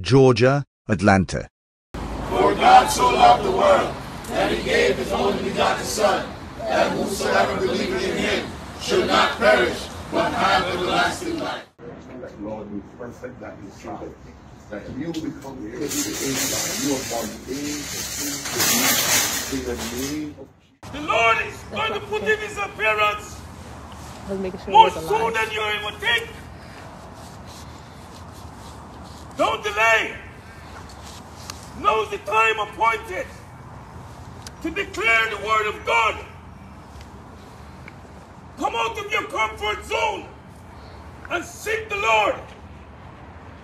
Georgia, Atlanta. For God so loved the world that he gave his only begotten Son, that whosoever believeth in him should not perish, but have everlasting life. That Lord will perfect that you see that, that you become the head of the age that you are born age in the name of The Lord is going to put in his appearance I sure more soon than you even think. Don't delay. Now's the time appointed to declare the word of God. Come out of your comfort zone and seek the Lord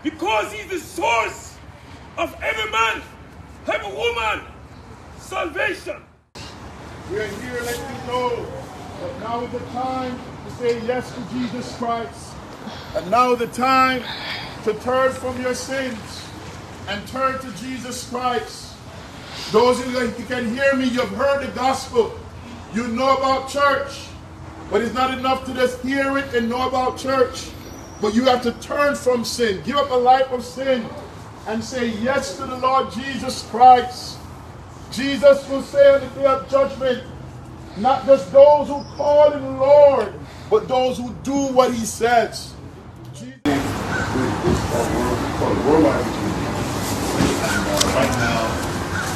because he's the source of every man, every woman, salvation. We are here to let you know that now is the time to say yes to Jesus Christ. And now the time to turn from your sins and turn to Jesus Christ. Those of you who can hear me, you've heard the gospel. You know about church. But it's not enough to just hear it and know about church. But you have to turn from sin. Give up a life of sin and say yes to the Lord Jesus Christ. Jesus will say on the day of judgment, not just those who call him Lord, but those who do what he says. Jesus- with this world called worldwide opportunity. And uh, right now,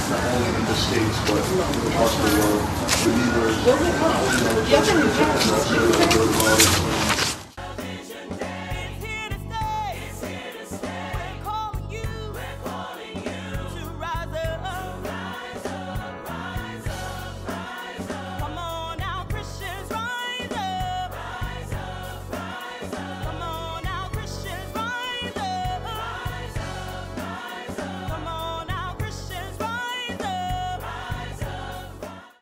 not only in the States, but across the world, believers, you know,